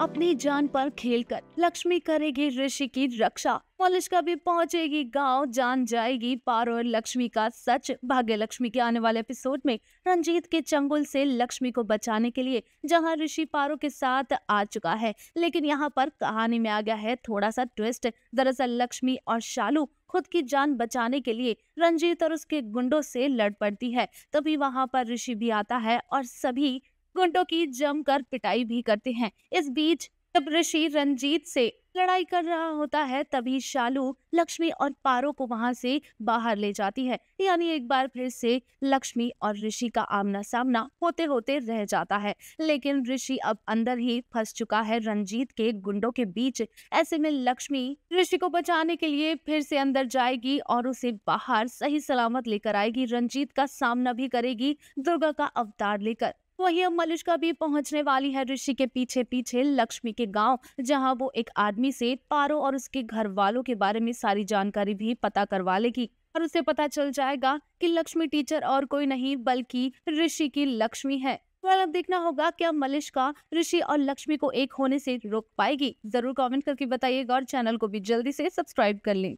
अपनी जान पर खेलकर लक्ष्मी करेगी ऋषि की रक्षा। मलिश्का भी पहुंचेगी, गाँव जान जाएगी। पारो और लक्ष्मी का सच भाग्य। लक्ष्मी के आने वाले एपिसोड में रंजीत के चंगुल से लक्ष्मी को बचाने के लिए जहाँ ऋषि पारो के साथ आ चुका है। लेकिन यहाँ पर कहानी में आ गया है थोड़ा सा ट्विस्ट दरअसल लक्ष्मी और शालू खुद की जान बचाने के लिए रंजीत और उसके गुंडों से लड़ पड़ती है। तभी वहाँ पर ऋषि भी आता है और सभी गुंडों की जमकर पिटाई भी करते हैं। इस बीच जब ऋषि रंजीत से लड़ाई कर रहा होता है, तभी शालू, लक्ष्मी और पारो को वहाँ से बाहर ले जाती है। यानी एक बार फिर से लक्ष्मी और ऋषि का आमना सामना होते होते रह जाता है। लेकिन ऋषि अब अंदर ही फंस चुका है रंजीत के गुंडों के बीच। ऐसे में लक्ष्मी ऋषि को बचाने के लिए फिर से अंदर जाएगी और उसे बाहर सही सलामत लेकर आएगी। रंजीत का सामना भी करेगी, दुर्गा का अवतार लेकर। वहीं अब मलिश्का भी पहुँचने वाली है ऋषि के पीछे पीछे लक्ष्मी के गाँव, जहाँ वो एक आदमी से पारो और उसके घर वालों के बारे में सारी जानकारी भी पता करवा लेगी। और उसे पता चल जाएगा कि लक्ष्मी टीचर और कोई नहीं, बल्कि ऋषि की लक्ष्मी है। तो अब देखना होगा क्या मलिश्का ऋषि और लक्ष्मी को एक होने से रोक पाएगी। ज़रूर कमेंट करके बताइएगा और चैनल को भी जल्दी से सब्सक्राइब कर लें।